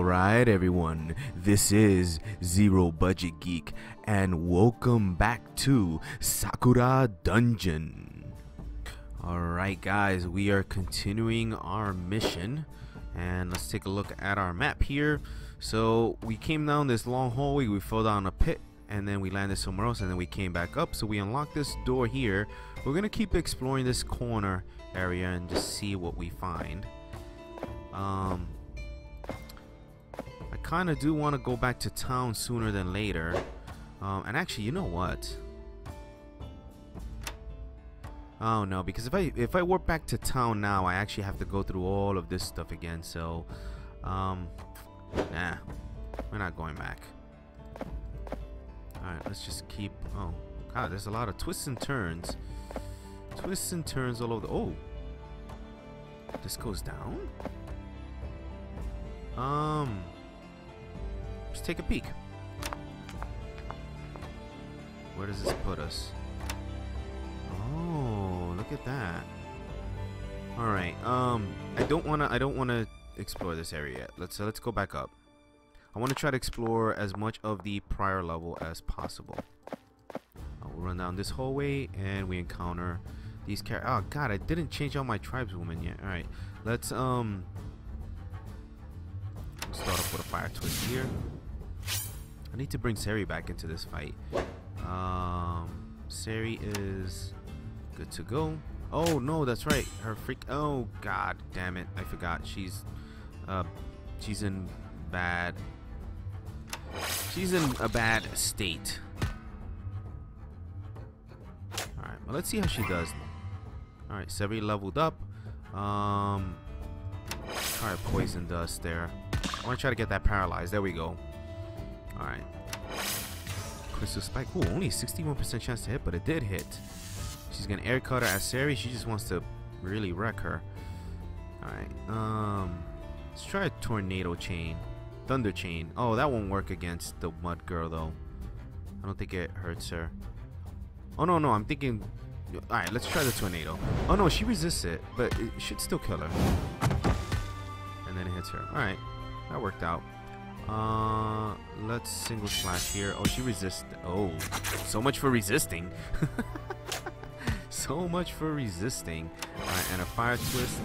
Alright, everyone, this is Zero Budget Geek, and welcome back to Sakura Dungeon. Alright, guys, we are continuing our mission, and let's take a look at our map here. So, we came down this long hallway, we fell down a pit, and then we landed somewhere else, and then we came back up. So, we unlocked this door here. We're gonna keep exploring this corner area and just see what we find. Um, kind of do want to go back to town sooner than later. Um, and actually, you know what? Oh no, because if I if I warp back to town now, I actually have to go through all of this stuff again. So, um, nah, we're not going back. All right, let's just keep. Oh God, there's a lot of twists and turns, twists and turns all over. The, oh, this goes down. Um, let's take a peek. Where does this put us? Oh, look at that. All right. Um, I don't wanna. I don't wanna explore this area yet. Let's uh, let's go back up. I want to try to explore as much of the prior level as possible. Uh, we'll run down this hallway and we encounter these char- Oh God, I didn't change out my tribeswoman yet. All right, let's um start off with a fire twist here. I need to bring Sari back into this fight. Um, Sari is good to go. Oh no, that's right. Her freak. Oh god, damn it! I forgot. She's, uh, she's in bad. She's in a bad state. All right, well let's see how she does. All right, Sari leveled up. Um, all right, poison dust there. I want to try to get that paralyzed. There we go. Alright. Crystal Spike. Ooh, only 61% chance to hit, but it did hit. She's going to air cut her at Sari. She just wants to really wreck her. Alright. Um, let's try a Tornado Chain. Thunder Chain. Oh, that won't work against the Mud Girl, though. I don't think it hurts her. Oh, no, no. I'm thinking... Alright, let's try the Tornado. Oh, no. She resists it, but it should still kill her. And then it hits her. Alright. That worked out. Uh, let's single slash here. Oh, she resists. Oh, so much for resisting. so much for resisting. Alright, and a fire twist.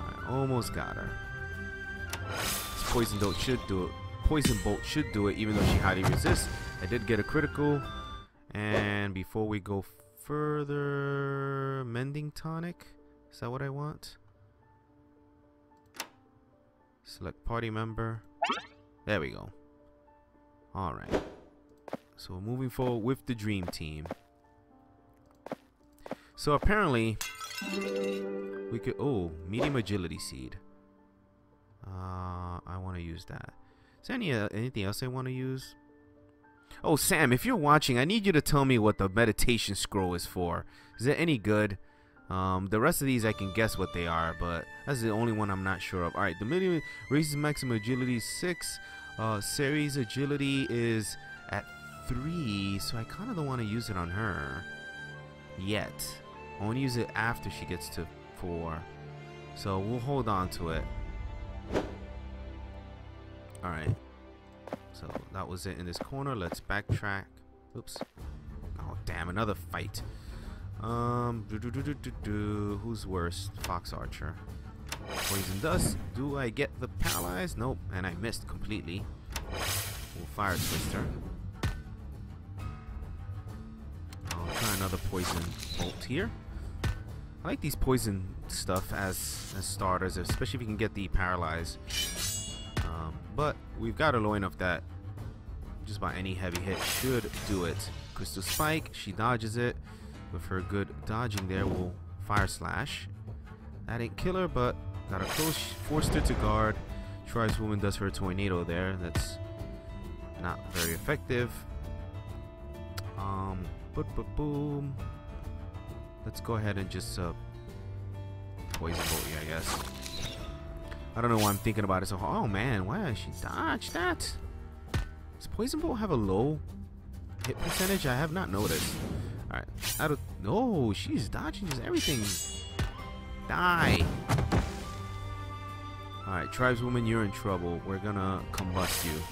Alright, almost got her. This poison bolt should do it. Poison bolt should do it, even though she highly resists. I did get a critical. And before we go further, mending tonic. Is that what I want? Select party member. There we go. Alright. So moving forward with the dream team. So apparently we could oh medium agility seed. Uh I want to use that. Is there any uh, anything else I want to use? Oh Sam, if you're watching, I need you to tell me what the meditation scroll is for. Is it any good? Um, the rest of these I can guess what they are, but that's the only one I'm not sure of. Alright, the medium raises maximum agility 6. Uh, Sari's agility is at 3, so I kind of don't want to use it on her yet. I want to use it after she gets to 4. So we'll hold on to it. Alright. So that was it in this corner. Let's backtrack. Oops. Oh, damn, another fight. Um, who's worse? Fox Archer. Poison Dust. Do I get the paralyzed? Nope, and I missed completely. We'll fire Twister. I'll try another poison bolt here. I like these poison stuff as as starters, especially if you can get the paralyzed. Um, but we've got her low enough that just about any heavy hit should do it. Crystal Spike, she dodges it with her good dodging there will fire slash. That ain't killer but got a close forced her to guard. Tribeswoman does her tornado there. That's not very effective. Um but but boom. Let's go ahead and just uh poison bolt I guess. I don't know why I'm thinking about it so oh man why did she dodge that? Does poison bolt have a low hit percentage? I have not noticed Alright. I don't No, she's dodging just everything. Die. Alright, tribeswoman, you're in trouble. We're gonna combust you.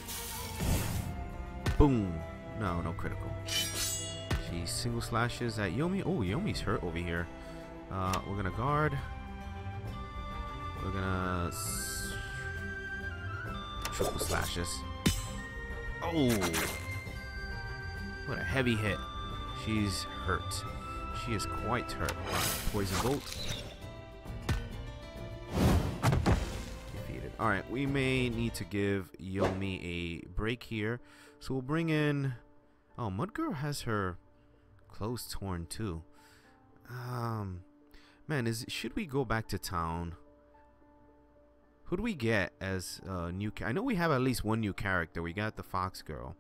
Boom. No, no critical. She single slashes at Yomi. Oh, Yomi's hurt over here. Uh, we're gonna guard. We're gonna triple slashes. Oh, what a heavy hit. She's hurt. She is quite hurt. Poison bolt. Defeated. All right, we may need to give Yomi a break here, so we'll bring in. Oh, Mudgirl has her clothes torn too. Um, man, is should we go back to town? Who do we get as uh, new? I know we have at least one new character. We got the Fox Girl.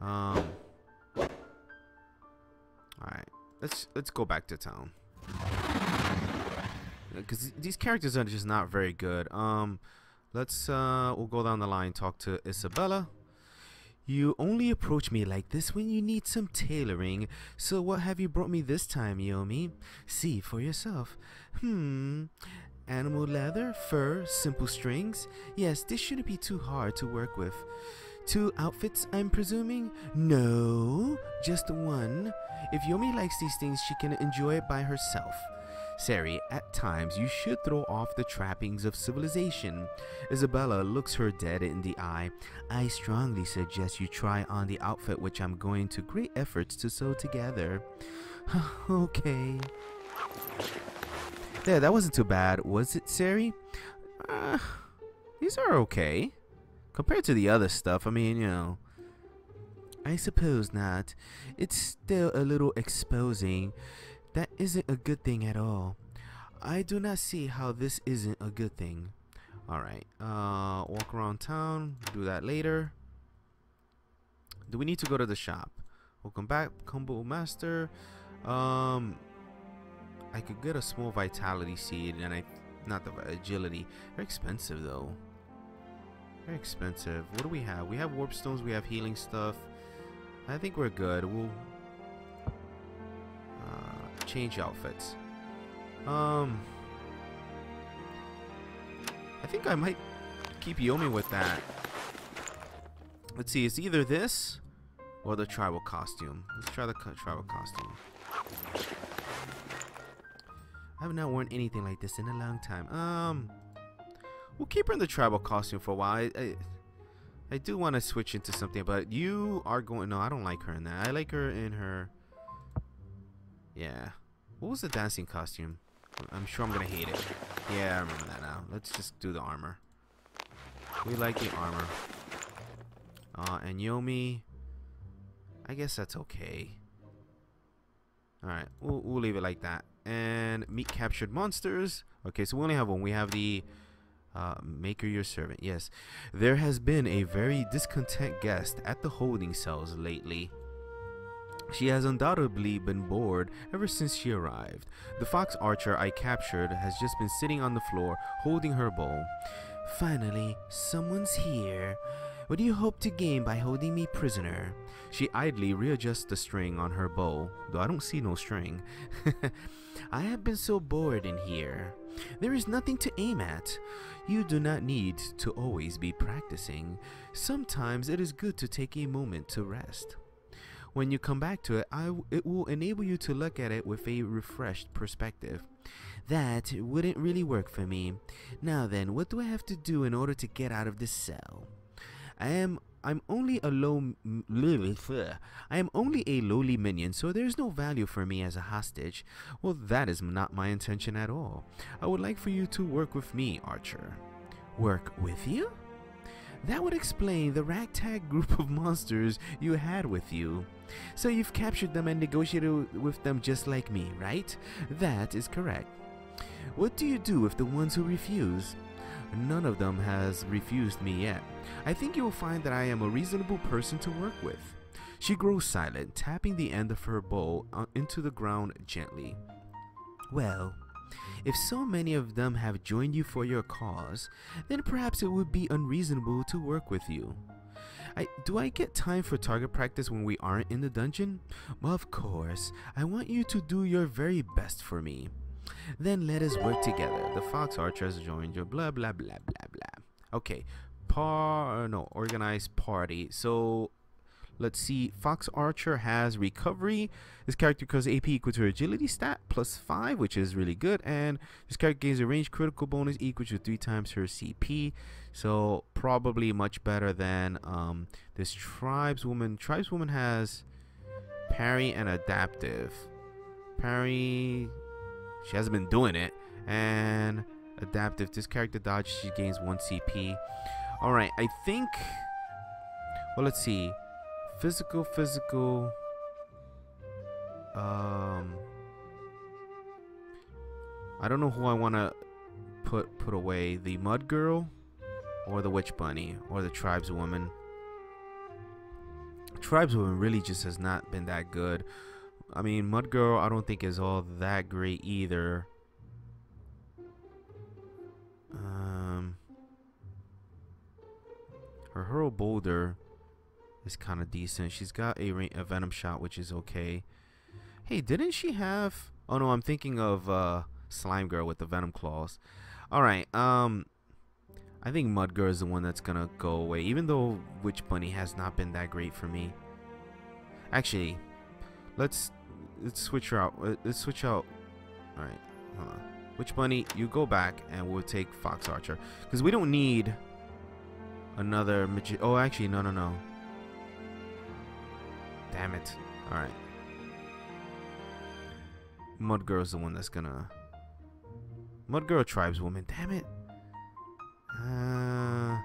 Um. All right, let's let's go back to town. Because these characters are just not very good. Um, let's uh, we'll go down the line. Talk to Isabella. You only approach me like this when you need some tailoring. So what have you brought me this time, Yomi? See for yourself. Hmm. Animal leather, fur, simple strings. Yes, this shouldn't be too hard to work with. Two outfits, I'm presuming? No, just one. If Yomi likes these things, she can enjoy it by herself. Sari, at times you should throw off the trappings of civilization. Isabella looks her dead in the eye. I strongly suggest you try on the outfit which I'm going to great efforts to sew together. okay. Yeah, that wasn't too bad, was it, Sari? Uh, these are okay. Compared to the other stuff, I mean, you know. I suppose not. It's still a little exposing. That isn't a good thing at all. I do not see how this isn't a good thing. Alright, uh, walk around town, do that later. Do we need to go to the shop? Welcome back, Combo Master. Um, I could get a small vitality seed and I, not the agility. Very expensive though. Very expensive. What do we have? We have warp stones, we have healing stuff. I think we're good. We'll change outfits. Um, I think I might keep Yomi with that. Let's see, it's either this or the tribal costume. Let's try the tribal costume. I have not worn anything like this in a long time. Um, we'll keep her in the tribal costume for a while. I, I, I do want to switch into something, but you are going. No, I don't like her in that. I like her in her. Yeah. What was the dancing costume? I'm sure I'm gonna hate it. Yeah, I remember that now. Let's just do the armor. We like the armor. Uh, and Yomi. I guess that's okay. Alright, we'll, we'll leave it like that. And meet captured monsters. Okay, so we only have one. We have the uh, maker your servant. Yes, there has been a very discontent guest at the holding cells lately. She has undoubtedly been bored ever since she arrived. The fox archer I captured has just been sitting on the floor holding her bow. Finally, someone's here. What do you hope to gain by holding me prisoner? She idly readjusts the string on her bow, though I don't see no string. I have been so bored in here. There is nothing to aim at. You do not need to always be practicing. Sometimes it is good to take a moment to rest. When you come back to it, I, it will enable you to look at it with a refreshed perspective. That wouldn't really work for me. Now then, what do I have to do in order to get out of this cell? I am I'm only a low I am only a lowly minion, so there's no value for me as a hostage. Well, that is not my intention at all. I would like for you to work with me, Archer. Work with you? That would explain the ragtag group of monsters you had with you. So you've captured them and negotiated with them just like me, right? That is correct. What do you do with the ones who refuse? None of them has refused me yet. I think you will find that I am a reasonable person to work with. She grows silent, tapping the end of her bow uh, into the ground gently. Well, if so many of them have joined you for your cause, then perhaps it would be unreasonable to work with you. I, do I get time for target practice when we aren't in the dungeon? Well, of course. I want you to do your very best for me. Then let us work together. The Fox Archer has joined your blah blah blah blah blah. Okay, par no organized party. So let's see. Fox Archer has recovery. This character causes AP equal to agility stat plus five, which is really good. And this character gains a range critical bonus equal to three times her CP. So probably much better than um, this tribeswoman. Tribeswoman has parry and adaptive. Parry, she hasn't been doing it. And adaptive, this character dodge, she gains one CP. All right, I think. Well, let's see. Physical, physical. Um, I don't know who I want to put put away. The Mud Girl, or the Witch Bunny, or the Tribeswoman. Tribeswoman really just has not been that good. I mean, Mud Girl, I don't think is all that great either. Um, her hurl boulder is kind of decent. She's got a, a venom shot, which is okay. Hey, didn't she have? Oh no, I'm thinking of uh, Slime Girl with the venom claws. All right. Um, I think Mud Girl is the one that's gonna go away, even though Witch Bunny has not been that great for me. Actually, let's let's switch out. Let's switch out. All right, hold on. Witch Bunny, you go back, and we'll take Fox Archer because we don't need another magi- Oh, actually, no, no, no. Damn it. All right. Mud Girl's the one that's gonna. Mud Girl tribeswoman. Damn it. Uh.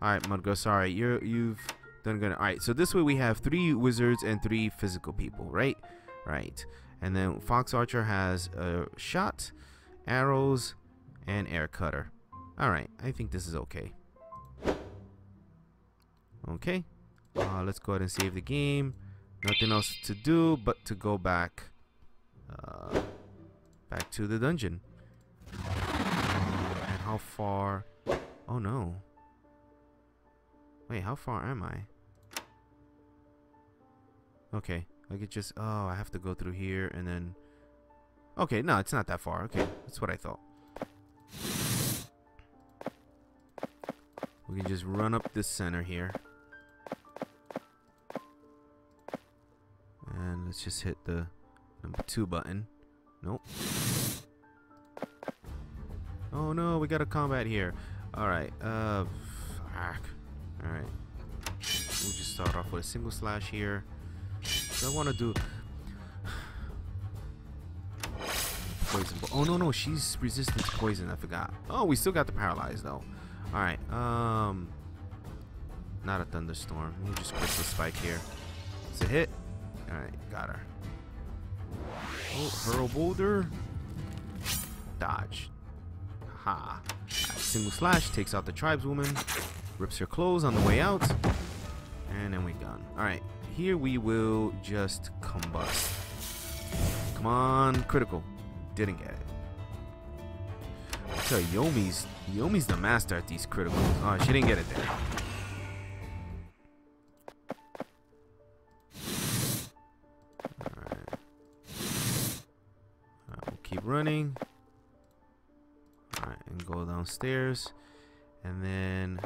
All right, Mud Girl. Sorry, you're you've done good. All right. So this way we have three wizards and three physical people, right? Right. And then Fox Archer has a shot, arrows, and air cutter. All right. I think this is okay. Okay. Uh, let's go ahead and save the game. Nothing else to do but to go back uh, back to the dungeon. And how far? Oh no. Wait, how far am I? Okay, I could just. Oh, I have to go through here and then. Okay, no, it's not that far. Okay, that's what I thought. We can just run up this center here. And let's just hit the number two button. Nope. Oh no, we got a combat here. Alright, uh, fuck. Alright. We'll just start off with a single slash here. I want to do... Poison. Oh no, no, she's resistant to poison, I forgot. Oh, we still got the paralyzed though. Alright, um... Not a thunderstorm. We'll just crystal spike here. It's a hit. Alright, got her. Oh, hurl boulder. Dodge. Ha. Right, single slash takes out the tribeswoman. Rips her clothes on the way out. And then we're gone. Alright, here we will just combust. Come on, critical. Didn't get it. I tell you, Yomi's Yomi's the master at these criticals. Oh, she didn't get it there. keep running. Alright, and go downstairs. And then...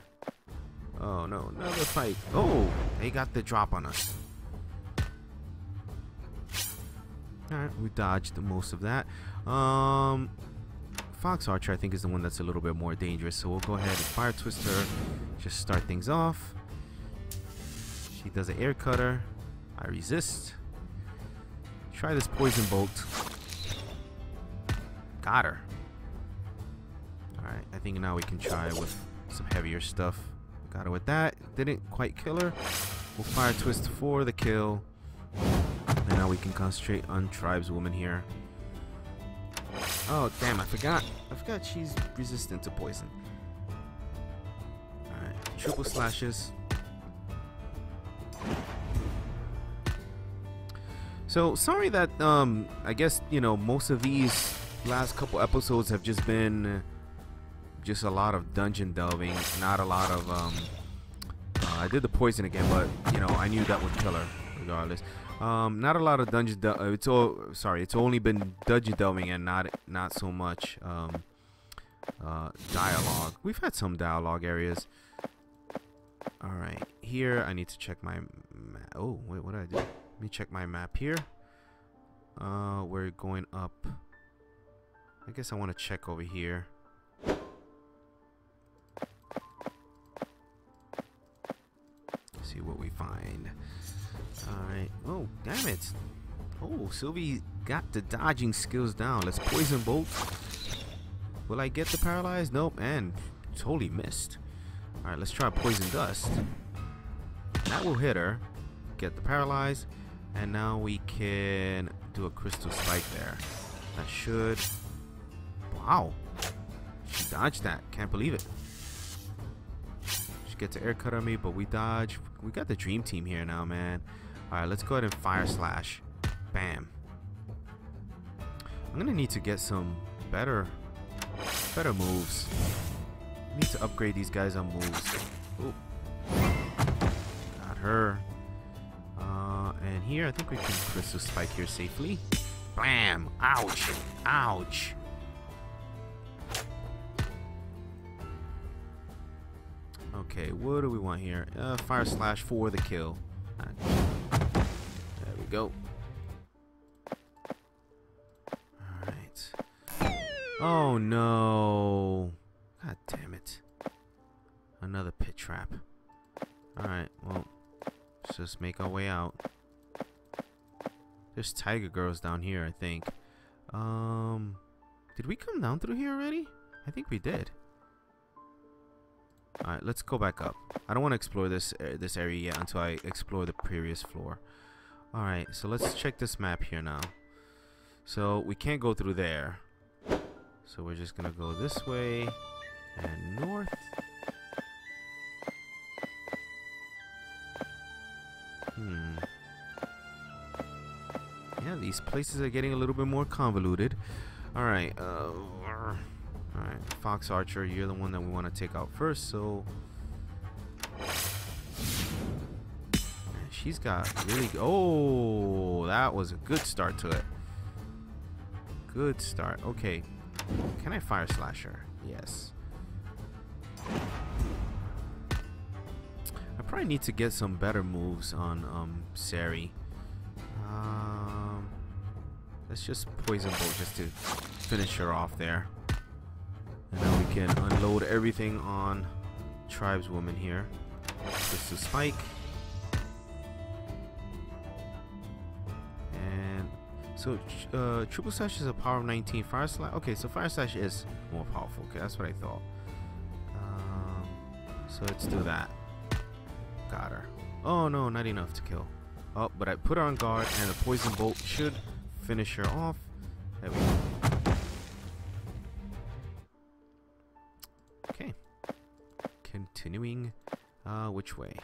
Oh, no. Another fight. Oh! They got the drop on us. Alright, we dodged most of that. Um... Fox Archer, I think, is the one that's a little bit more dangerous. So we'll go ahead and Fire Twist her. Just start things off. She does an air cutter. I resist. Try this Poison Bolt. Got her. Alright, I think now we can try with some heavier stuff. Got her with that. Didn't quite kill her. We'll fire twist for the kill. Now we can concentrate on tribeswoman here. Oh damn, I forgot. I forgot she's resistant to poison. Alright, triple slashes. So sorry that um I guess you know most of these last couple episodes have just been just a lot of dungeon delving, not a lot of um. Uh, I did the poison again, but you know I knew that would kill her regardless. Um, not a lot of dungeon. Del uh, it's all sorry. It's only been dungeon delving and not not so much um, uh, dialogue. We've had some dialogue areas. All right, here I need to check my. oh wait, what did I do? Let me check my map here. Uh, we're going up. I guess I want to check over here. See what we find. Alright. Oh, damn it. Oh, Sylvie got the dodging skills down. Let's poison bolt. Will I get the paralyzed? Nope, and totally missed. Alright, let's try poison dust. That will hit her. Get the paralyzed. And now we can do a crystal spike there. That should... Wow. She dodged that. Can't believe it. She gets an air cut on me, but we dodge. We got the dream team here now, man. Alright, let's go ahead and fire slash. Bam. I'm gonna need to get some better better moves. Need to upgrade these guys on moves. Ooh. Got her. Uh, and here, I think we can crystal spike here safely. Bam! Ouch! Ouch! Okay, what do we want here? Uh, fire slash for the kill. Go. Alright. Oh no! God damn it. Another pit trap. Alright, well, let's just make our way out. There's tiger girls down here, I think. Um, did we come down through here already? I think we did. Alright, let's go back up. I don't want to explore this uh, this area yet until I explore the previous floor. Alright, so let's check this map here now. So, we can't go through there. So we're just to go this way and north. Hmm. Yeah, these places are getting a little bit more convoluted. Alright, uh... Alright, Fox Archer, you're the one that we want to take out first, so... She's got really... Oh, that was a good start to it. Good start. Okay. Can I fire slasher? Yes. I probably need to get some better moves on um, Sari. Um, let's just poison bolt just to finish her off there. And now we can unload everything on tribeswoman here. Crystal spike. So uh, triple slash is a power of 19. Fire slash. Okay, so fire slash is more powerful. Okay, that's what I thought. Um, so let's do that. Got her. Oh no, not enough to kill. Oh, but I put her on guard, and the poison bolt should finish her off. There we go. Okay. Continuing. Uh, which way?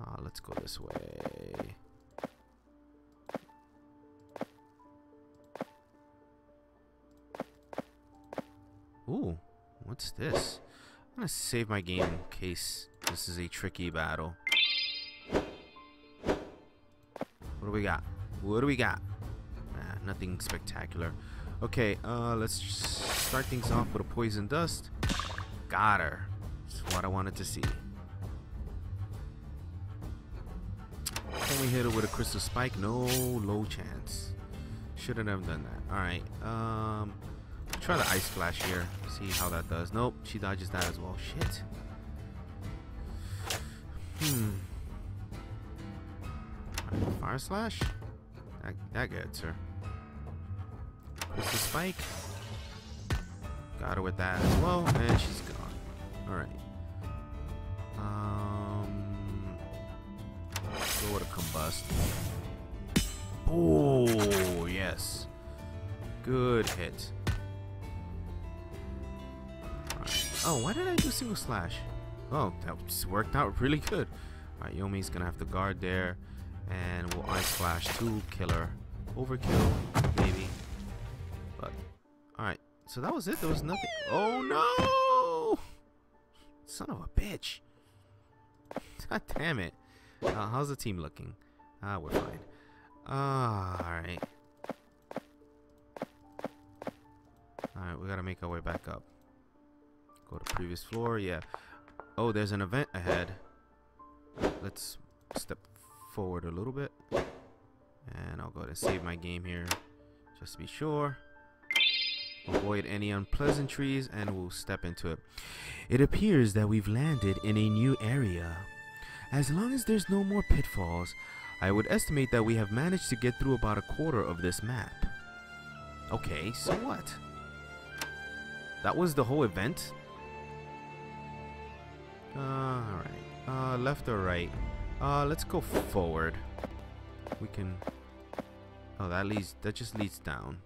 Uh, let's go this way. What's this? I'm gonna save my game in case this is a tricky battle. What do we got? What do we got? Ah, nothing spectacular. Okay, uh, let's start things off with a poison dust. Got her That's what I wanted to see. Can we hit her with a crystal spike? No, low chance. Shouldn't have done that. Alright, um, try the ice flash here. See how that does. Nope, she dodges that as well. Shit. Hmm. Right, fire slash? That, that gets her. Crystal spike. Got her with that as well, and she's gone. Alright. Um. Go to combust. Oh, yes. Good hit. Oh, why did I do single slash? Oh, that worked out really good. Alright, Yomi's gonna have to guard there. And we'll ice flash to killer. Overkill, maybe. But, alright. So that was it. There was nothing. Oh, no! Son of a bitch. God damn it. Uh, how's the team looking? Ah, we're fine. Ah, alright. Alright, we gotta make our way back up. Go to previous floor, yeah. Oh, there's an event ahead. Let's step forward a little bit. And I'll go ahead and save my game here. Just to be sure. Avoid any unpleasantries and we'll step into it. It appears that we've landed in a new area. As long as there's no more pitfalls, I would estimate that we have managed to get through about a quarter of this map. Okay, so what? That was the whole event? Uh, alright. Uh, left or right? Uh, let's go forward. We can... Oh, that leads... That just leads down.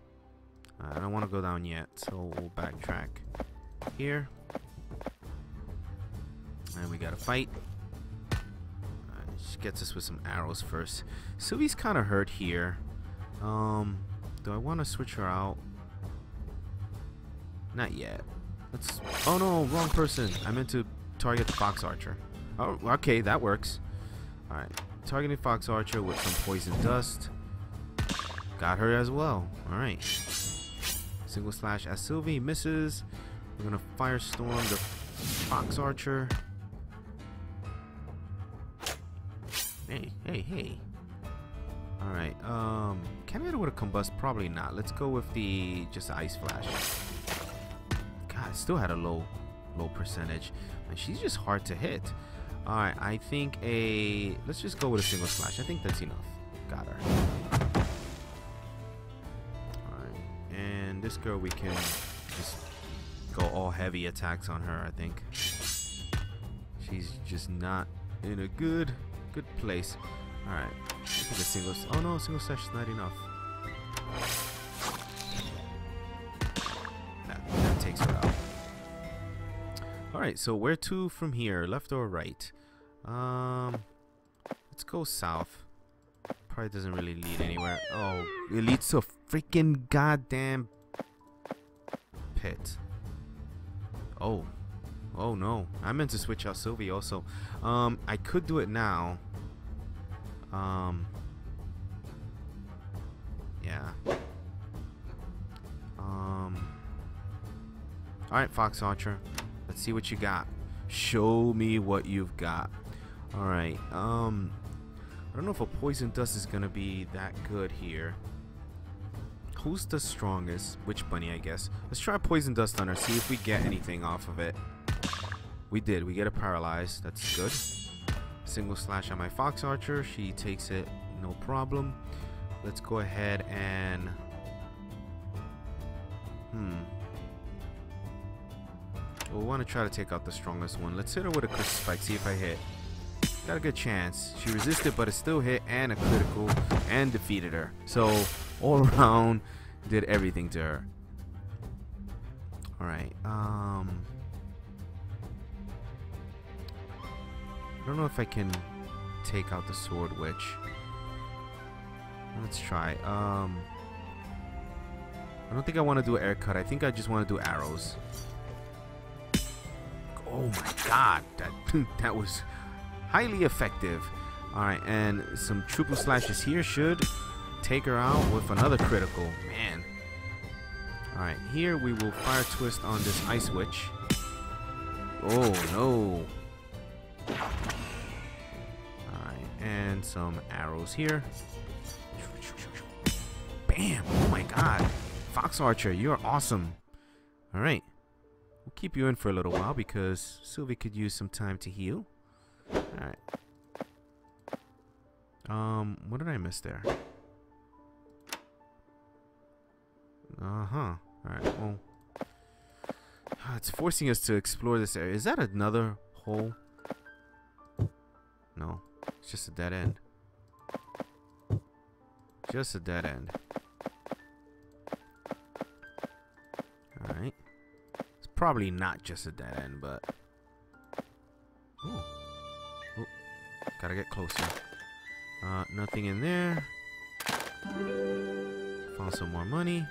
Uh, I don't want to go down yet, so we'll backtrack. Here. And we gotta fight. Uh, she gets us with some arrows first. Sylvie's kind of hurt here. Um, do I want to switch her out? Not yet. Let's. Oh no, wrong person. I meant to target the fox archer. Oh, okay, that works. All right, targeting fox archer with some poison dust. Got her as well. All right. Single slash as Sylvie misses. We're gonna firestorm the fox archer. Hey, hey, hey. Alright, um, can I hit it with a combust? Probably not. Let's go with the, just ice flash. God, still had a low, low percentage. And she's just hard to hit. Alright, I think a, let's just go with a single slash. I think that's enough. Got her. Alright, and this girl we can just go all heavy attacks on her, I think. She's just not in a good good place. Alright. I think a single oh no, single slash is not enough. Alright, so where to from here? Left or right? Um let's go south. Probably doesn't really lead anywhere. Oh, it leads to a freaking goddamn pit. Oh. Oh no. I meant to switch out Sylvie also. Um, I could do it now. Um. Yeah. Um. Alright, Fox Archer. Let's see what you got. Show me what you've got. Alright, um. I don't know if a Poison Dust is gonna be that good here. Who's the strongest? Witch Bunny, I guess. Let's try Poison Dust on her, see if we get anything off of it. We did. We get a paralyzed. That's good. Single slash on my Fox Archer. She takes it no problem. Let's go ahead and... Hmm. We'll want to try to take out the strongest one. Let's hit her with a crystal spike. See if I hit. Got a good chance. She resisted, but it still hit and a critical and defeated her. So, all around, did everything to her. Alright, um... I don't know if I can take out the sword witch. Let's try. Um, I don't think I want to do air cut. I think I just want to do arrows. Oh my god, that that was highly effective. All right, and some triple slashes here should take her out with another critical. Man. All right, here we will fire twist on this ice witch. Oh no Alright, and some arrows here. Bam! Oh my god. Fox Archer, you're awesome. Alright. Keep you in for a little while because Sylvie could use some time to heal. Alright. Um, what did I miss there? Uh-huh. Alright, well. It's forcing us to explore this area. Is that another hole? No. It's just a dead end. Just a dead end. Alright. Probably not just a dead end, but... Ooh. Ooh. Gotta get closer. Uh, nothing in there. Found some more money.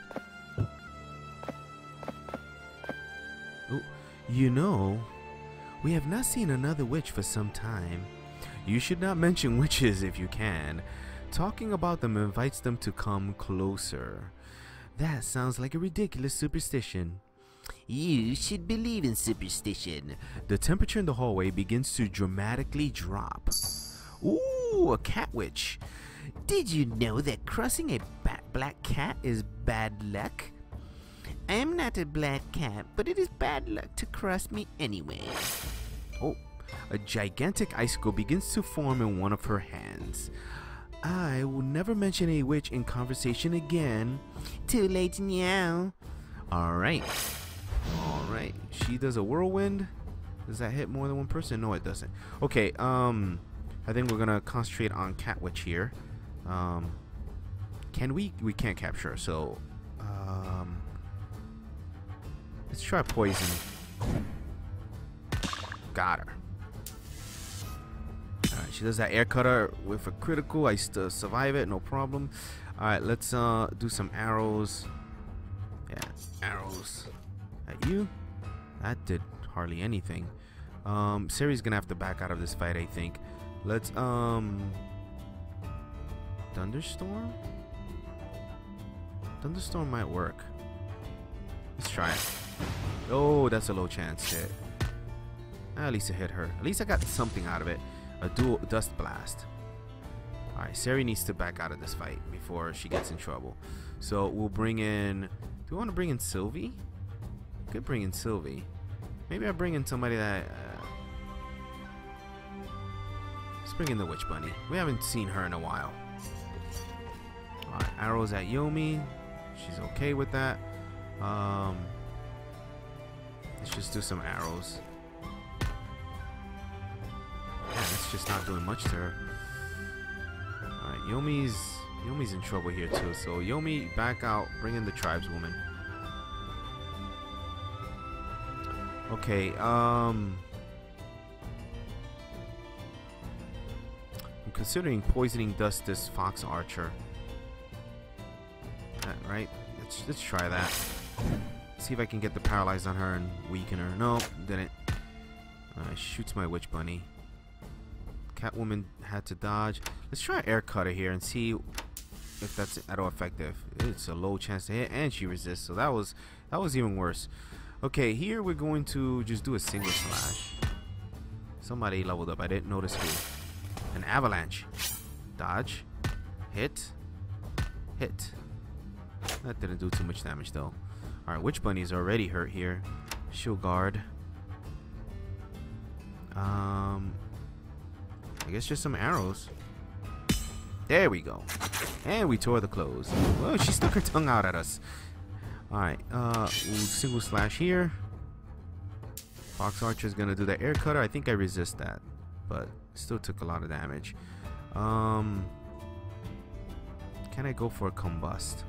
Ooh. You know, we have not seen another witch for some time. You should not mention witches if you can. talking about them invites them to come closer. That sounds like a ridiculous superstition. You should believe in superstition. The temperature in the hallway begins to dramatically drop. Ooh, a cat witch. Did you know that crossing a black cat is bad luck? I am not a black cat, but it is bad luck to cross me anyway. Oh, a gigantic icicle begins to form in one of her hands. I will never mention a witch in conversation again. Too late now. Alright. She does a whirlwind. Does that hit more than one person? No, it doesn't. Okay, um, I think we're gonna concentrate on Cat Witch here. Um, can we? We can't capture. So, um, let's try poison. Got her. Alright, she does that air cutter with a critical. I still survive it, no problem. Alright, let's uh do some arrows. Yeah, arrows. At you? That did hardly anything. Um, Sari's gonna have to back out of this fight, I think. Let's um Thunderstorm? Thunderstorm might work. Let's try it. Oh, that's a low chance hit. At least it hit her. At least I got something out of it. A dual dust blast. Alright, Sari needs to back out of this fight before she gets in trouble. So we'll bring in... Do we want to bring in Sylvie? Could bring in Sylvie. Maybe I bring in somebody that... Uh, let's bring in the Witch Bunny. We haven't seen her in a while. Arrows at Yomi. She's okay with that. Um, let's just do some arrows. Yeah, it's just not doing much to her. Alright, Yomi's Yomi's in trouble here too. So Yomi, back out. Bring in the tribeswoman. Okay, um... I'm considering poisoning dust this fox archer. That, right? Let's, let's try that. See if I can get the paralyzed on her and weaken her. No, didn't. Uh, shoots my witch bunny. Catwoman had to dodge. Let's try air cutter here and see if that's at all effective. It's a low chance to hit, and she resists. So that was that was even worse. Okay, here we're going to just do a single slash. Somebody leveled up. I didn't notice who. An avalanche. Dodge. Hit. Hit. That didn't do too much damage though. Alright, Witch Bunny's already hurt here. Shield guard. Um, I guess just some arrows. There we go. And we tore the clothes. Whoa, she stuck her tongue out at us. Alright, uh, single slash here. Fox Archer's gonna do the air cutter. I think I resist that. But still took a lot of damage. Um, can I go for a combust?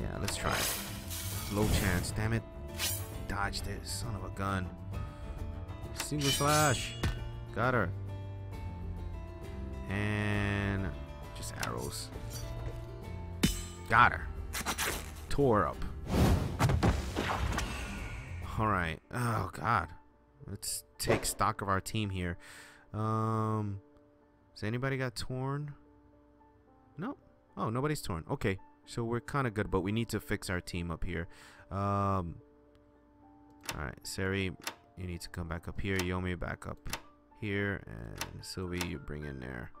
Yeah, let's try it. Low chance, damn it. Dodged it, son of a gun. Single slash. Got her. And just arrows. Got her. Tore up. Alright. Oh, God. Let's take stock of our team here. Um, Has anybody got torn? No. Oh, nobody's torn. Okay. So we're kind of good, but we need to fix our team up here. Um, Alright, Sari, you need to come back up here. Yomi, back up here. And Sylvie, you bring in there.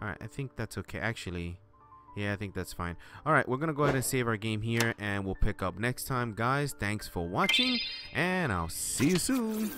Alright, I think that's okay. Actually, yeah, I think that's fine. Alright, we're going to go ahead and save our game here, and we'll pick up next time. Guys, thanks for watching, and I'll see you soon.